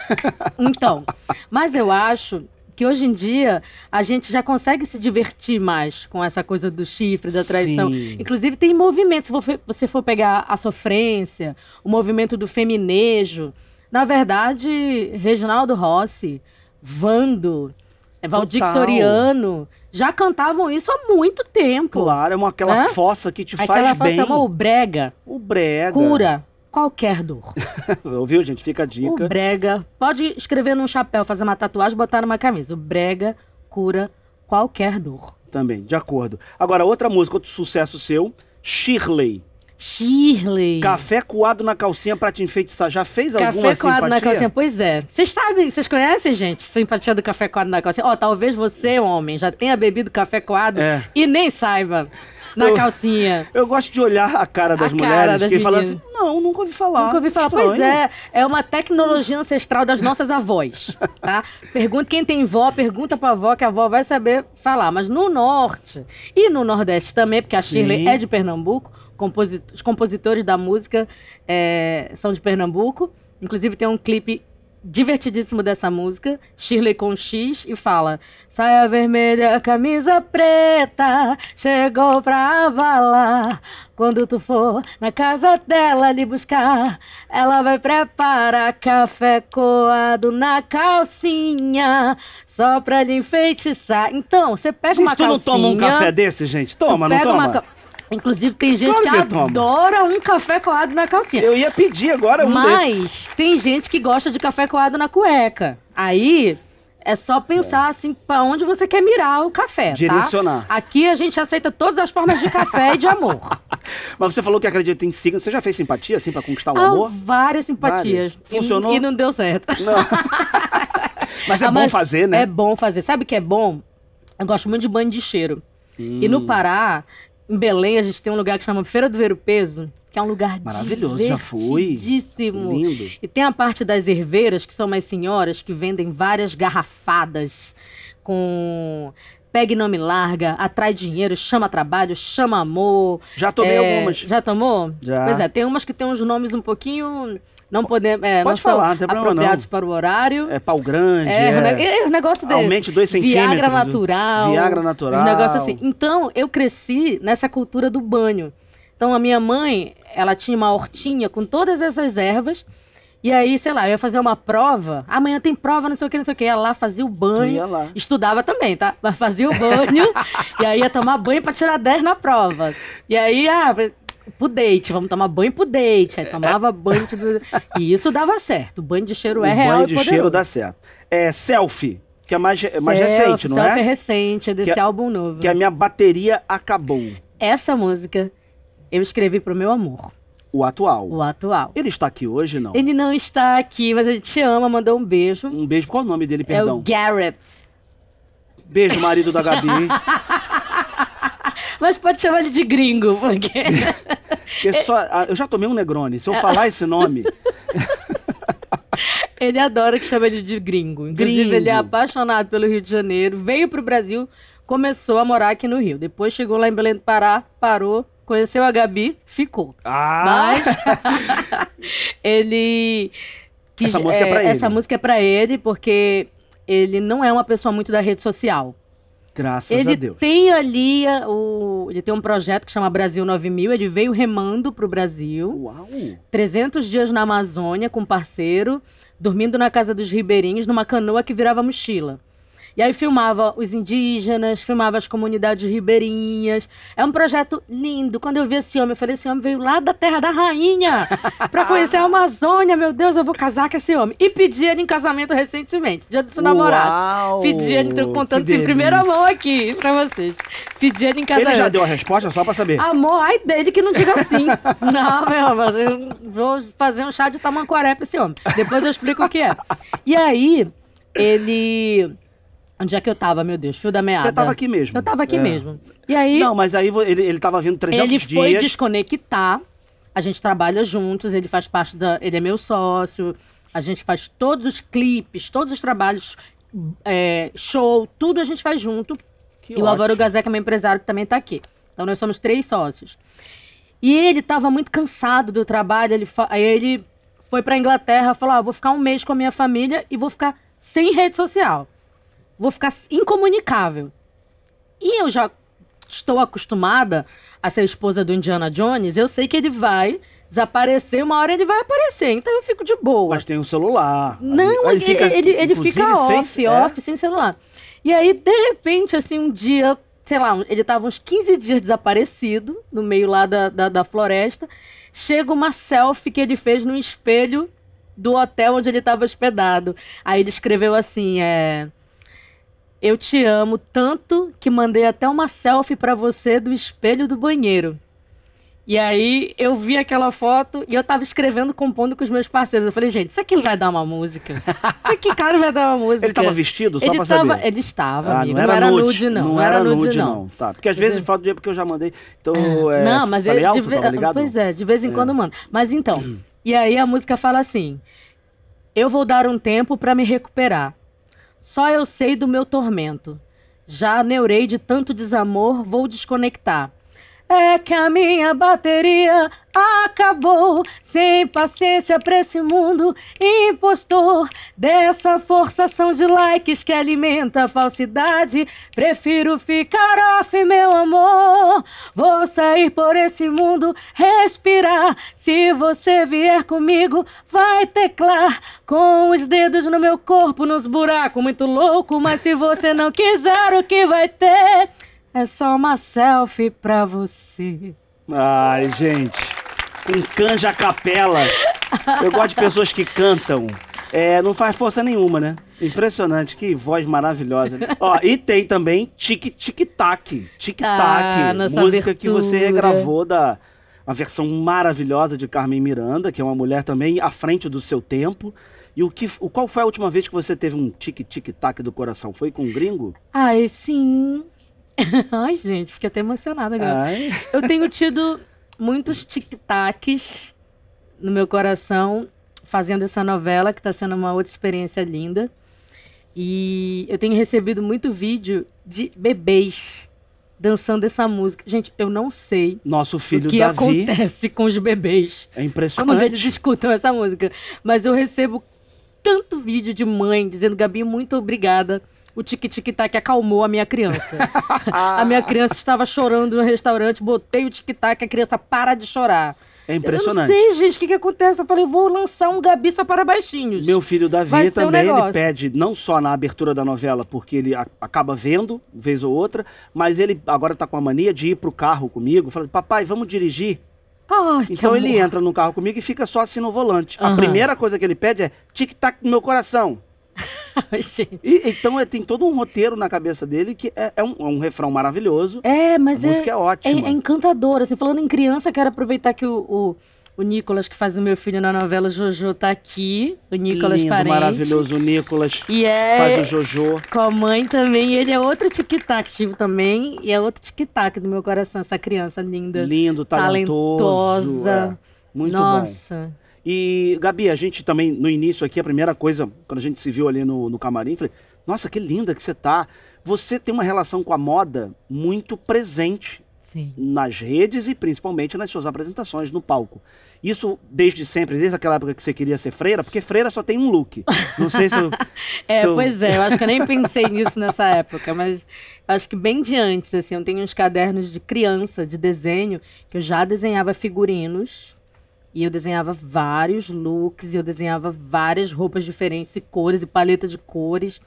Speaker 2: [laughs] Então, mas eu acho que hoje em dia a gente já consegue se divertir mais com essa coisa do chifre, da traição.
Speaker 1: Sim.
Speaker 2: Inclusive tem movimentos, se você for pegar a sofrência, o movimento do feminejo, na verdade, Reginaldo Rossi, Vando, eh, Valdir. Soriano já cantavam isso há muito tempo.
Speaker 1: Claro, é uma, aquela
Speaker 2: Hã?
Speaker 1: fossa que te
Speaker 2: Aquela
Speaker 1: faz
Speaker 2: fala
Speaker 1: bem.
Speaker 2: chamou o brega,
Speaker 1: O brega.
Speaker 2: cura qualquer dor. [laughs]
Speaker 1: Ouviu, gente? Fica a
Speaker 2: O
Speaker 1: dica.
Speaker 2: brega, pode escrever num chapéu, fazer uma tatuagem, botar numa camisa. O brega cura qualquer dor.
Speaker 1: Também, de acordo. Agora, outra música, outro sucesso seu, Shirley.
Speaker 2: Shirley.
Speaker 1: Café coado na calcinha pra te enfeitiçar. Já fez alguma
Speaker 2: Café coado
Speaker 1: simpatia?
Speaker 2: na calcinha, pois é. Vocês sabem, vocês conhecem, gente, simpatia do café coado na calcinha? Ó, talvez você, homem, já tenha bebido café coado
Speaker 1: É.
Speaker 2: e nem saiba na
Speaker 1: Eu-
Speaker 2: calcinha. [laughs]
Speaker 1: Eu gosto de olhar a cara das
Speaker 2: A cara
Speaker 1: mulheres
Speaker 2: das
Speaker 1: que falam
Speaker 2: meninas.
Speaker 1: assim, não, nunca ouvi falar.
Speaker 2: Nunca ouvi falar. Pois
Speaker 1: Estranho.
Speaker 2: é, é uma tecnologia ancestral das nossas avós, tá? Pergunta quem tem vó, pergunta pra avó que a avó vai saber falar. Mas no norte e no nordeste também, porque a
Speaker 1: Sim.
Speaker 2: Shirley é de Pernambuco, composi- os compositores da música é, são de Pernambuco. Inclusive tem um clipe divertidíssimo dessa música, Shirley com X, e fala: Saia vermelha, camisa preta, chegou pra avalar. Quando tu for na casa dela lhe buscar, ela vai preparar café coado na calcinha, só pra lhe enfeitiçar. Então, você pega
Speaker 1: Gente,
Speaker 2: uma
Speaker 1: tu não
Speaker 2: calcinha...
Speaker 1: toma um café desse, gente? Toma, não toma?
Speaker 2: uma Inclusive, tem gente
Speaker 1: Claro
Speaker 2: que,
Speaker 1: que
Speaker 2: adora um café coado na calcinha.
Speaker 1: Eu ia pedir agora um desses.
Speaker 2: Mas tem gente que gosta de café coado na cueca. Aí é só pensar assim pra onde você quer mirar o café, tá?
Speaker 1: Direcionar.
Speaker 2: Aqui a gente aceita todas as formas de café e de amor. [laughs]
Speaker 1: Mas você falou que acredita em signos. Você já fez simpatia, assim, pra conquistar o
Speaker 2: Há
Speaker 1: amor?
Speaker 2: várias simpatias.
Speaker 1: Várias. Funcionou?
Speaker 2: E, e não deu certo.
Speaker 1: Não. [laughs] Mas é
Speaker 2: Ah,
Speaker 1: bom
Speaker 2: mas
Speaker 1: fazer, né?
Speaker 2: É bom fazer. Sabe o que é bom? Eu gosto muito de banho de cheiro. E
Speaker 1: Hum.
Speaker 2: no Pará, em Belém, a gente tem um lugar que chama Feira do Ver o Peso, que é um lugar
Speaker 1: Maravilhoso, já fui. Lindo.
Speaker 2: E tem a parte das herveiras, que são umas senhoras que vendem várias garrafadas com pegue não me larga, atrai dinheiro, chama trabalho, chama amor.
Speaker 1: Já tomei
Speaker 2: É,
Speaker 1: algumas.
Speaker 2: Já tomou?
Speaker 1: Já.
Speaker 2: Pois é, tem umas que tem uns nomes um pouquinho não podemos, é, não
Speaker 1: Pode falar, não tem problema
Speaker 2: apropriados
Speaker 1: não.
Speaker 2: para o horário.
Speaker 1: É pau grande,
Speaker 2: É,
Speaker 1: é...
Speaker 2: é, um negócio desse.
Speaker 1: Aumente dois
Speaker 2: Viagra
Speaker 1: centímetros.
Speaker 2: natural.
Speaker 1: Viagra natural.
Speaker 2: Um negócio assim. Então, eu cresci nessa cultura do banho. Então, a minha mãe, ela tinha uma hortinha com todas essas ervas. E aí, sei lá, eu ia fazer uma prova. Amanhã tem prova, não sei o que, não sei o que. Ia lá, fazia o banho.
Speaker 1: ia lá.
Speaker 2: Estudava também, tá? Mas fazia o banho. [laughs] e aí ia tomar banho pra tirar 10 na prova. E aí, ah, pro date, vamos tomar banho pro date. Aí tomava banho. Tudo... E isso dava certo. O banho de cheiro
Speaker 1: O
Speaker 2: é real
Speaker 1: banho
Speaker 2: e
Speaker 1: de
Speaker 2: poderoso.
Speaker 1: cheiro dá certo. É selfie, que é mais, é mais recente, não
Speaker 2: selfie
Speaker 1: é?
Speaker 2: recente, é desse
Speaker 1: Que é-
Speaker 2: álbum novo.
Speaker 1: Que a minha bateria acabou.
Speaker 2: Essa música eu escrevi pro meu amor,
Speaker 1: O atual.
Speaker 2: o atual.
Speaker 1: Ele está aqui hoje, não?
Speaker 2: Ele não está aqui, mas ele te ama, mandou um beijo.
Speaker 1: Um beijo. Qual o nome dele,
Speaker 2: É o
Speaker 1: perdão?
Speaker 2: Garrett.
Speaker 1: Beijo, marido da Gabi. [laughs]
Speaker 2: Mas pode chamar ele de gringo, porque.
Speaker 1: Porque [laughs] só, ah, eu já tomei um Negroni. Se eu falar esse nome, [laughs]
Speaker 2: Ele adora que chama ele de gringo. Inclusive,
Speaker 1: Gringo.
Speaker 2: ele é apaixonado pelo Rio de Janeiro, veio pro Brasil, começou a morar aqui no Rio. Depois chegou lá em Belém do Pará, parou, conheceu a Gabi, ficou.
Speaker 1: ah,
Speaker 2: Mas [laughs] ele. quis-
Speaker 1: Essa música é pra
Speaker 2: Essa
Speaker 1: ele.
Speaker 2: música é pra ele, porque ele não é uma pessoa muito da rede social.
Speaker 1: Graças
Speaker 2: ele
Speaker 1: a Deus.
Speaker 2: tem ali a- o. Ele tem um projeto que chama Brasil 9000. Ele veio remando pro Brasil.
Speaker 1: Uau.
Speaker 2: 300 dias na Amazônia com um parceiro, dormindo na casa dos ribeirinhos, numa canoa que virava mochila. E aí filmava os indígenas, filmava as comunidades ribeirinhas. É um projeto lindo. Quando eu vi esse homem, eu falei: esse homem veio lá da terra da rainha [laughs] pra conhecer a Amazônia. Meu Deus, eu vou casar com esse homem. E pedi ele em casamento recentemente, dia dos namorados. Pedi ele, tô contando isso em primeira mão aqui pra vocês. Pedi ele em casamento.
Speaker 1: Ele já deu a resposta só pra saber.
Speaker 2: Amor, ai dele que não diga assim. [laughs] não, meu amor, eu vou fazer um chá de tamanquaré pra esse homem. Depois eu explico o que é. E aí, ele. Onde é que eu tava, meu Deus? Fio da meada.
Speaker 1: Você tava aqui mesmo.
Speaker 2: Eu tava aqui
Speaker 1: É.
Speaker 2: mesmo. E aí,
Speaker 1: Não, mas aí ele, ele tava vindo 300
Speaker 2: ele foi
Speaker 1: dias.
Speaker 2: desconectar. A gente trabalha juntos, ele faz parte da. Ele é meu sócio. A gente faz todos os clipes, todos os trabalhos, é, show, tudo a gente faz junto.
Speaker 1: Que
Speaker 2: e o Álvaro
Speaker 1: ótimo.
Speaker 2: Gazé, que é meu empresário, que também tá aqui. Então nós somos três sócios. E ele tava muito cansado do trabalho, ele aí ele foi pra Inglaterra, falou: ah, vou ficar um mês com a minha família e vou ficar sem rede social. Vou ficar incomunicável. E eu já estou acostumada a ser esposa do Indiana Jones, eu sei que ele vai desaparecer, uma hora ele vai aparecer, então eu fico de boa.
Speaker 1: Mas tem um celular.
Speaker 2: Não,
Speaker 1: Aí
Speaker 2: ele, ele, ele
Speaker 1: inclusive,
Speaker 2: fica
Speaker 1: sem-
Speaker 2: off,
Speaker 1: é?
Speaker 2: off, sem celular. E aí, de repente, assim, um dia, sei lá, ele tava uns 15 dias desaparecido, no meio lá da, da, da floresta. Chega uma selfie que ele fez no espelho do hotel onde ele estava hospedado. Aí ele escreveu assim, é... Eu te amo tanto que mandei até uma selfie pra você do espelho do banheiro. E aí eu vi aquela foto e eu tava escrevendo, compondo com os meus parceiros. Eu falei, gente, isso aqui vai dar uma música. [laughs] Isso aqui, cara, vai dar uma música.
Speaker 1: Ele tava vestido, só
Speaker 2: ele
Speaker 1: pra
Speaker 2: tava,
Speaker 1: saber.
Speaker 2: Ele estava,
Speaker 1: Ah,
Speaker 2: amigo.
Speaker 1: não era, nude,
Speaker 2: nude, não.
Speaker 1: Não, era nude, não. Tá. Porque às vezes falta de porque eu já mandei. Então, é,
Speaker 2: não, mas
Speaker 1: falei
Speaker 2: ele,
Speaker 1: alto,
Speaker 2: de ve-
Speaker 1: tava ligado?
Speaker 2: Pois é, de vez em quando manda. Mas então, [clears throat] e aí a música fala assim: Eu vou dar um tempo pra me recuperar. Só eu sei do meu tormento. Já neurei de tanto desamor, vou desconectar. É que a minha bateria acabou. Sem paciência pra esse mundo impostor. Dessa forçação de likes que alimenta a falsidade. Prefiro ficar off, meu amor. Vou sair por esse mundo, respirar. Se você vier comigo, vai teclar. Com os dedos no meu corpo, nos buracos, muito louco. Mas se você não quiser, o que vai ter? É só uma selfie pra você.
Speaker 1: Ai, gente. Com canja a capela. Eu gosto de pessoas que cantam. É, não faz força nenhuma, né? Impressionante, que voz maravilhosa. Ó, e tem também Tic Tic Tac. Tic Tac,
Speaker 2: Ah,
Speaker 1: música que você
Speaker 2: abertura.
Speaker 1: regravou da uma versão maravilhosa de Carmen Miranda, que é uma mulher também à frente do seu tempo. E o que, o, qual foi a última vez que você teve um tic tic tac do coração? Foi com um gringo?
Speaker 2: Ai, sim. [laughs] Ai, gente, fiquei até emocionada agora.
Speaker 1: Ai.
Speaker 2: Eu tenho tido muitos tic-tacs no meu coração fazendo essa novela, que tá sendo uma outra experiência linda. E eu tenho recebido muito vídeo de bebês dançando essa música. Gente, eu não sei
Speaker 1: Nosso filho
Speaker 2: o que
Speaker 1: Davi
Speaker 2: acontece com os bebês
Speaker 1: é
Speaker 2: quando
Speaker 1: impressionante.
Speaker 2: eles escutam essa música. Mas eu recebo tanto vídeo de mãe dizendo, Gabi, muito obrigada. O tic-tic-tac acalmou a minha criança. [laughs] a minha criança estava chorando no restaurante, botei o tic-tac, a criança para de chorar.
Speaker 1: É impressionante.
Speaker 2: Eu não sei, gente, o que, que acontece. Eu falei, vou lançar um Gabi só para baixinhos.
Speaker 1: Meu filho Davi
Speaker 2: ser um
Speaker 1: também, ele pede, não só na abertura da novela, porque ele a- acaba vendo, vez ou outra, mas ele agora tá com a mania de ir pro carro comigo, fala, papai, vamos dirigir?
Speaker 2: Ai,
Speaker 1: Então ele entra no carro comigo e fica só assim no volante. A
Speaker 2: Aham.
Speaker 1: primeira coisa que ele pede é tic-tac no meu coração. [laughs]
Speaker 2: Ai, gente.
Speaker 1: E, então é, tem todo um roteiro na cabeça dele que é, é um, é um refrão maravilhoso.
Speaker 2: É, mas
Speaker 1: a
Speaker 2: é,
Speaker 1: música é
Speaker 2: é,
Speaker 1: ótima.
Speaker 2: é encantador. Assim, falando em criança, quero aproveitar que o, o, o Nicolas, que faz o meu filho na novela Jojo, tá aqui. O Nicolas
Speaker 1: Lindo,
Speaker 2: Parente.
Speaker 1: maravilhoso. O Nicolas
Speaker 2: E é
Speaker 1: faz o Jojo.
Speaker 2: com a mãe também. Ele é outro tic-tac ativo também. E é outro tic-tac do meu coração, essa criança linda.
Speaker 1: Lindo, talentoso.
Speaker 2: talentosa.
Speaker 1: é. Muito bom.
Speaker 2: Nossa.
Speaker 1: E, Gabi, a gente também, no início aqui, a primeira coisa, quando a gente se viu ali no, no camarim, falei, nossa, que linda que você tá. Você tem uma relação com a moda muito presente
Speaker 2: Sim.
Speaker 1: nas redes e principalmente nas suas apresentações no palco. Isso desde sempre, desde aquela época que você queria ser freira, porque freira só tem um look. Não sei se eu. [laughs]
Speaker 2: É,
Speaker 1: se eu-
Speaker 2: pois é, eu acho que eu nem pensei nisso nessa época, mas acho que bem de antes, assim, eu tenho uns cadernos de criança, de desenho, que eu já desenhava figurinos, e eu desenhava vários looks, e eu desenhava várias roupas diferentes, e cores, e paleta de cores.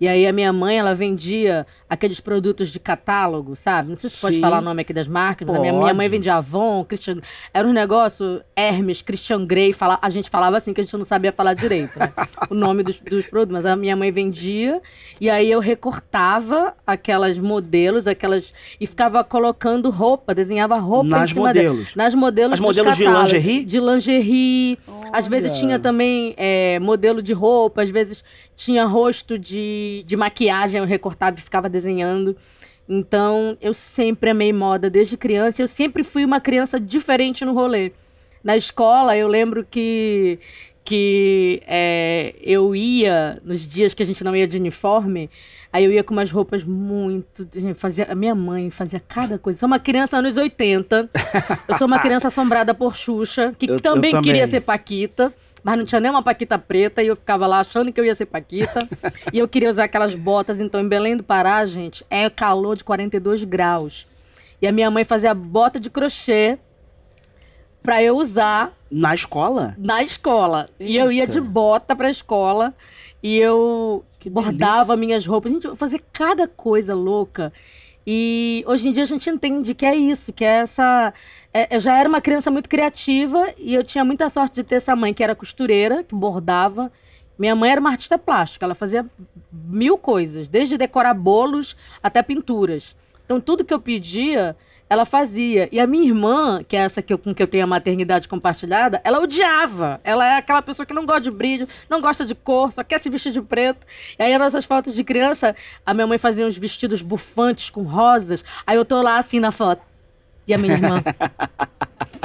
Speaker 2: E aí a minha mãe, ela vendia aqueles produtos de catálogo, sabe? Não sei se pode
Speaker 1: Sim.
Speaker 2: falar o nome aqui das marcas, mas a minha, minha
Speaker 1: Pode.
Speaker 2: mãe vendia Avon, Christian... Era um negócio, Hermes, Christian Grey, fala... a gente falava assim, que a gente não sabia falar direito, né? [laughs] o nome dos, dos produtos. Mas a minha mãe vendia, e aí eu recortava aquelas modelos, aquelas... E ficava colocando roupa, desenhava roupa
Speaker 1: Nas
Speaker 2: em cima
Speaker 1: modelos.
Speaker 2: Nas modelos
Speaker 1: As modelos de lingerie?
Speaker 2: De lingerie. Às vezes
Speaker 1: Olha.
Speaker 2: tinha também é, modelo de roupa, às vezes tinha rosto de, de maquiagem, eu recortava e ficava desenhando. Então, eu sempre amei moda desde criança. Eu sempre fui uma criança diferente no rolê. Na escola, eu lembro que que é, eu ia nos dias que a gente não ia de uniforme, aí eu ia com umas roupas muito. Fazia, a minha mãe fazia cada coisa. Sou uma criança anos 80. Eu sou uma [laughs] criança assombrada por Xuxa, que
Speaker 1: Eu- eu
Speaker 2: também,
Speaker 1: também.
Speaker 2: queria ser Paquita. Mas não tinha nem uma Paquita preta e eu ficava lá achando que eu ia ser Paquita. [laughs] e eu queria usar aquelas botas. Então, em Belém do Pará, gente, é calor de 42 graus. E a minha mãe fazia bota de crochê pra eu usar
Speaker 1: Na escola?
Speaker 2: na escola. E eu ia
Speaker 1: Eita.
Speaker 2: de bota pra escola e eu
Speaker 1: Que
Speaker 2: bordava minhas roupas. Gente, eu fazia cada coisa louca. E hoje em dia a gente entende que é isso, que é essa. é- eu já era uma criança muito criativa e eu tinha muita sorte de ter essa mãe que era costureira, que bordava. Minha mãe era uma artista plástica, ela fazia mil coisas, desde decorar bolos até pinturas. Então tudo que eu pedia, ela fazia. E a minha irmã, que é essa que eu, com que eu tenho a maternidade compartilhada, ela odiava. Ela é aquela pessoa que não gosta de brilho, não gosta de cor, só quer se vestir de preto. E aí, nossas fotos de criança, a minha mãe fazia uns vestidos bufantes com rosas. Aí eu tô lá assim na foto. E a minha irmã. [laughs]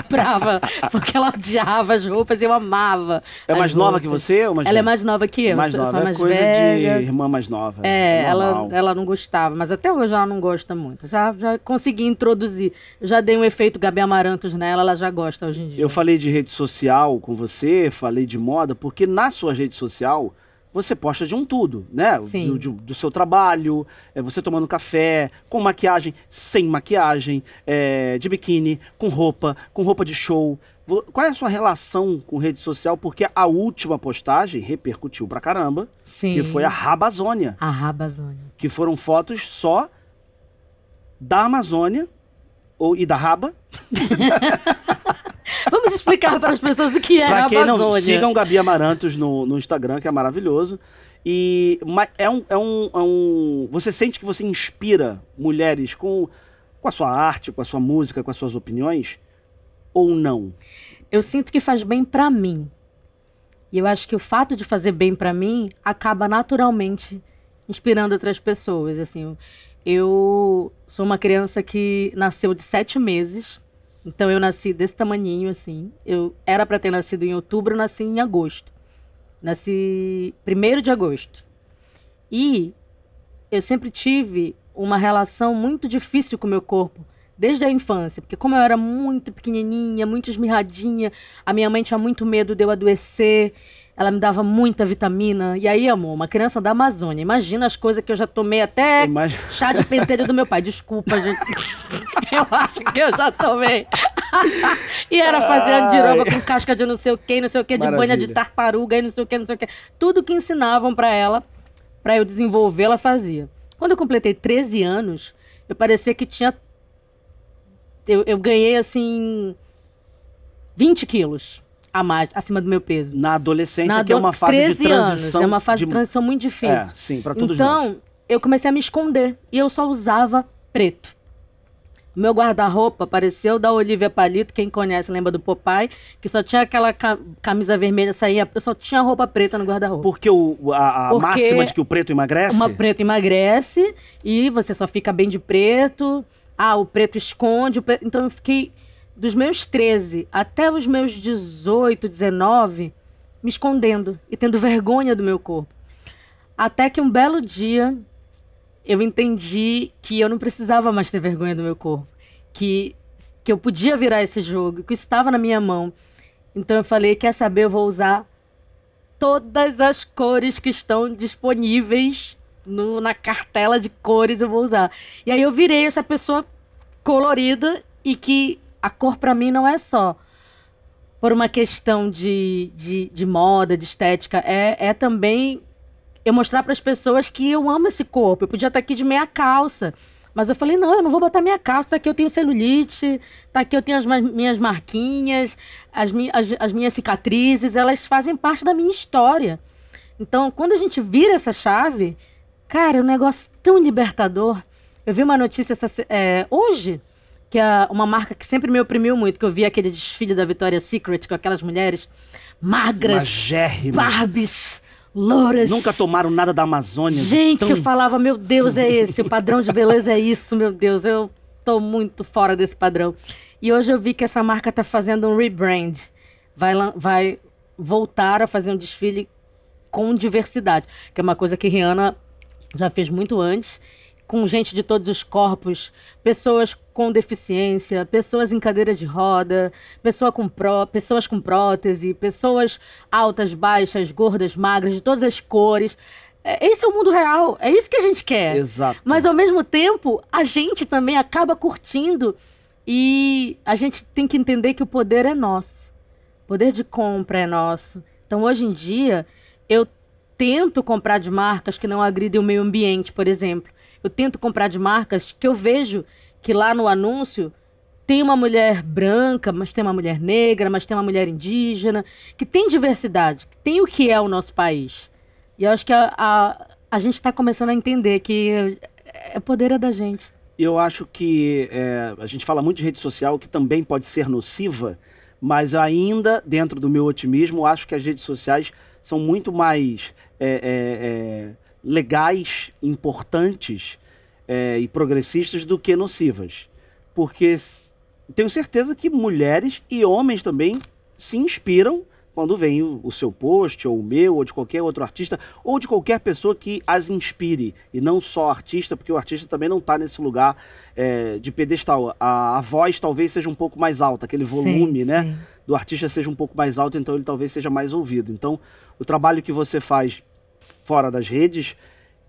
Speaker 2: brava, porque ela odiava as roupas e eu amava.
Speaker 1: É mais nova que você? Ou mais
Speaker 2: Ela é
Speaker 1: velha?
Speaker 2: mais nova que eu.
Speaker 1: mais
Speaker 2: eu
Speaker 1: nova.
Speaker 2: sou
Speaker 1: é
Speaker 2: mais
Speaker 1: coisa
Speaker 2: velha.
Speaker 1: de irmã mais nova.
Speaker 2: É, ela, ela não gostava, mas até hoje ela não gosta muito. Já, já consegui introduzir. Já dei um efeito Gabi Amarantos nela, ela já gosta hoje em dia.
Speaker 1: Eu falei de rede social com você, falei de moda, porque na sua rede social você posta de um tudo, né?
Speaker 2: Sim.
Speaker 1: Do, do seu trabalho, é, você tomando café, com maquiagem, sem maquiagem, é, de biquíni, com roupa, com roupa de show. Qual é a sua relação com rede social? Porque a última postagem repercutiu pra caramba,
Speaker 2: Sim.
Speaker 1: que foi a Rabazônia,
Speaker 2: A Rabazônia.
Speaker 1: que foram fotos só da Amazônia ou, e da Raba. [laughs]
Speaker 2: Vamos explicar para as pessoas o que é a
Speaker 1: Pra quem não
Speaker 2: Amazônia.
Speaker 1: sigam Gabi Amarantos no, no Instagram, que é maravilhoso. E é um, é, um, é um. Você sente que você inspira mulheres com, com a sua arte, com a sua música, com as suas opiniões? Ou não?
Speaker 2: Eu sinto que faz bem pra mim. E eu acho que o fato de fazer bem pra mim acaba naturalmente inspirando outras pessoas. Assim, eu sou uma criança que nasceu de sete meses. Então eu nasci desse tamaninho, assim. Eu era pra ter nascido em outubro, eu nasci em agosto. Nasci primeiro de agosto. E eu sempre tive uma relação muito difícil com o meu corpo, desde a infância. Porque como eu era muito pequenininha, muito esmirradinha, a minha mãe tinha muito medo de eu adoecer. Ela me dava muita vitamina. E aí, amor, uma criança da Amazônia. Imagina as coisas que eu já tomei até
Speaker 1: Mas,
Speaker 2: chá de pentelho do meu pai. Desculpa, gente. [laughs] Eu acho que eu já tomei. e era fazer andiroba com casca de não sei o que, não sei o que, de banha de tartaruga e não sei o que, não sei o que. Tudo que ensinavam pra ela, pra eu desenvolver, ela fazia. Quando eu completei 13 anos, eu parecia que tinha. Eu, eu ganhei assim. 20 quilos a mais, acima do meu peso.
Speaker 1: na adolescência,
Speaker 2: Na
Speaker 1: que é uma fase de
Speaker 2: 13 anos,
Speaker 1: transição.
Speaker 2: é uma fase de,
Speaker 1: de
Speaker 2: transição muito difícil.
Speaker 1: É, sim, pra todos nós.
Speaker 2: Então, eu comecei a me esconder e eu só usava preto. O meu guarda-roupa pareceu da Olivia Palito, quem conhece lembra do Popeye, que só tinha aquela ca- camisa vermelha, saía, eu só tinha roupa preta no guarda-roupa.
Speaker 1: Porque o, a, a
Speaker 2: Porque
Speaker 1: máxima de que o preto emagrece.
Speaker 2: Uma preta emagrece e você só fica bem de preto. Ah, o preto esconde. o pre- Então eu fiquei dos meus 13 até os meus 18, 19, me escondendo e tendo vergonha do meu corpo. Até que um belo dia eu entendi que eu não precisava mais ter vergonha do meu corpo. Que, que eu podia virar esse jogo, que estava na minha mão. Então eu falei: quer saber? Eu vou usar todas as cores que estão disponíveis no- na cartela de cores, eu vou usar. E aí eu virei essa pessoa colorida e que a cor pra mim não é só por uma questão de, de, de moda, de estética, é, é também eu mostrar para as pessoas que eu amo esse corpo. Eu podia estar aqui de meia calça. Mas eu falei, não, eu não vou botar minha calça. Tá aqui eu tenho celulite, tá aqui eu tenho as minhas marquinhas, as, mi as, as minhas cicatrizes, elas fazem parte da minha história. Então, quando a gente vira essa chave, cara, é um negócio tão libertador. Eu vi uma notícia essa é, hoje, que é uma marca que sempre me oprimiu muito, que eu vi aquele desfile da Victoria's Secret com aquelas mulheres magras,
Speaker 1: Magérrima.
Speaker 2: Barbies, louras.
Speaker 1: Nunca tomaram nada da Amazônia.
Speaker 2: Gente,
Speaker 1: tão-
Speaker 2: eu falava, meu Deus, é esse, o padrão de beleza é isso, meu Deus. Eu tô muito fora desse padrão. E hoje eu vi que essa marca tá fazendo um rebrand. Vai, vai voltar a fazer um desfile com diversidade, que é uma coisa que Rihanna já fez muito antes, com gente de todos os corpos, pessoas com deficiência, pessoas em cadeiras de roda, pessoa com pró, pessoas com prótese, pessoas altas, baixas, gordas, magras, de todas as cores. É, Esse é o mundo real, é isso que a gente quer.
Speaker 1: Exato.
Speaker 2: Mas ao mesmo tempo, a gente também acaba curtindo e a gente tem que entender que o poder é nosso. O poder de compra é nosso. Então, hoje em dia, eu tento comprar de marcas que não agridem o meio ambiente, por exemplo. Eu tento comprar de marcas que eu vejo que lá no anúncio tem uma mulher branca, mas tem uma mulher negra, mas tem uma mulher indígena, que tem diversidade, que tem o que é o nosso país. E eu acho que a, a, a gente está começando a entender que é poder é da gente.
Speaker 1: Eu acho que é, a gente fala muito de rede social, que também pode ser nociva, mas ainda, dentro do meu otimismo, acho que as redes sociais são muito mais é, é, é, legais, importantes é, e progressistas do que nocivas. Porque tenho certeza que mulheres e homens também se inspiram quando vem o, o seu post, ou o meu, ou de qualquer outro artista, ou de qualquer pessoa que as inspire. E não só artista, porque o artista também não está nesse lugar é, de pedestal. A, a voz talvez seja um pouco mais alta, aquele volume,
Speaker 2: Sim,
Speaker 1: né?
Speaker 2: sim.
Speaker 1: do artista seja um pouco mais alto, então ele talvez seja mais ouvido. Então, o trabalho que você faz fora das redes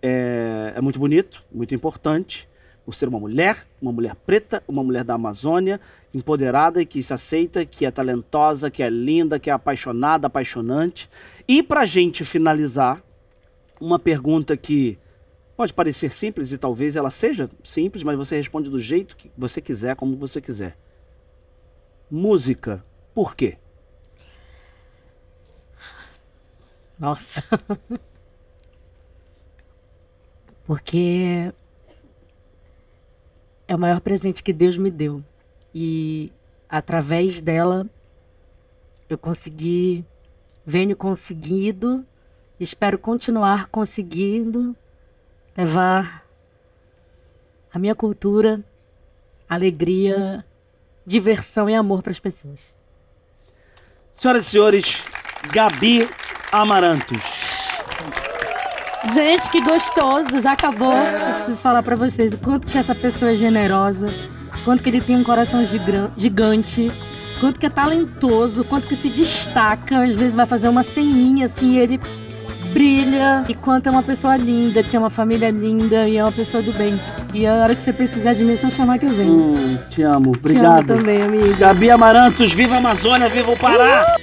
Speaker 1: é, é muito bonito, muito importante. Por ser uma mulher, uma mulher preta, uma mulher da Amazônia, empoderada e que se aceita, que é talentosa, que é linda, que é apaixonada, apaixonante. E pra gente finalizar, uma pergunta que pode parecer simples e talvez ela seja simples, mas você responde do jeito que você quiser, como você quiser. Música, por quê?
Speaker 2: Nossa. [laughs] Porque é o maior presente que Deus me deu. E através dela eu consegui, venho conseguindo, espero continuar conseguindo levar a minha cultura, alegria, diversão e amor para as pessoas.
Speaker 1: Senhoras e senhores, Gabi Amarantos.
Speaker 2: Gente, que gostoso, já acabou. Eu preciso falar pra vocês o quanto que essa pessoa é generosa, quanto que ele tem um coração gigante, quanto que é talentoso, quanto que se destaca, às vezes vai fazer uma ceninha assim, e ele brilha, e quanto é uma pessoa linda, que tem uma família linda e é uma pessoa do bem. E a hora que você precisar de mim, é só chamar que eu venho.
Speaker 1: Hum, te amo,
Speaker 2: Te amo
Speaker 1: obrigado.
Speaker 2: também, amiga.
Speaker 1: Gabi Amarantos, viva a Amazônia, viva o Pará!